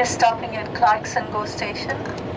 We're stopping at Clarkson Go Station.